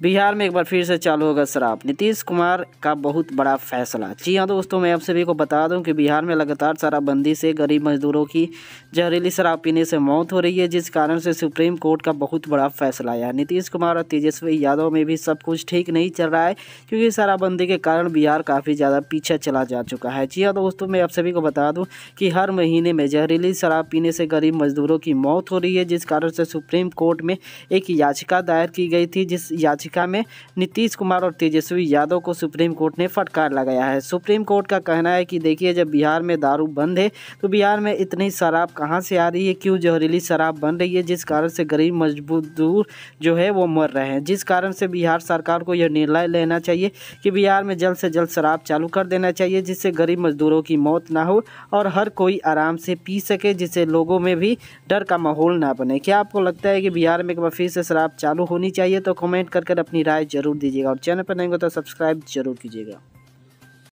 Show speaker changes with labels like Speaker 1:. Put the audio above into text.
Speaker 1: बिहार में एक बार फिर से चालू होगा शराब। नीतीश कुमार का बहुत बड़ा फैसला। जी हाँ दोस्तों, मैं आप सभी को बता दूँ कि बिहार में लगातार शराबबंदी से गरीब मजदूरों की जहरीली शराब पीने से मौत हो रही है, जिस कारण से सुप्रीम कोर्ट का बहुत बड़ा फैसला आया। नीतीश कुमार और तेजस्वी यादव में भी सब कुछ ठीक नहीं चल रहा है, क्योंकि शराबबंदी के कारण बिहार काफ़ी ज़्यादा पीछे चला जा चुका है। जी हाँ दोस्तों, मैं आप सभी को बता दूँ कि हर महीने में जहरीली शराब पीने से गरीब मजदूरों की मौत हो रही है, जिस कारण से सुप्रीम कोर्ट में एक याचिका दायर की गई थी, जिस याचिका याचिका में नीतीश कुमार और तेजस्वी यादव को सुप्रीम कोर्ट ने फटकार लगाया है। सुप्रीम कोर्ट का कहना है कि देखिए, जब बिहार में दारू बंद है तो बिहार में इतनी शराब कहाँ से आ रही है? क्यों जहरीली शराब बन रही है? जिस कारण से गरीब मजबूर जो है, वो मर रहे हैं। जिस कारण से बिहार सरकार को यह निर्णय लेना चाहिए कि बिहार में जल्द से जल्द शराब चालू कर देना चाहिए, जिससे गरीब मजदूरों की मौत ना हो और हर कोई आराम से पी सके, जिससे लोगों में भी डर का माहौल ना बने। क्या आपको लगता है कि बिहार में एक बार फिर से शराब चालू होनी चाहिए? तो कमेंट करके कर अपनी राय ज़रूर दीजिएगा और चैनल पर नहीं हो तो सब्सक्राइब ज़रूर कीजिएगा।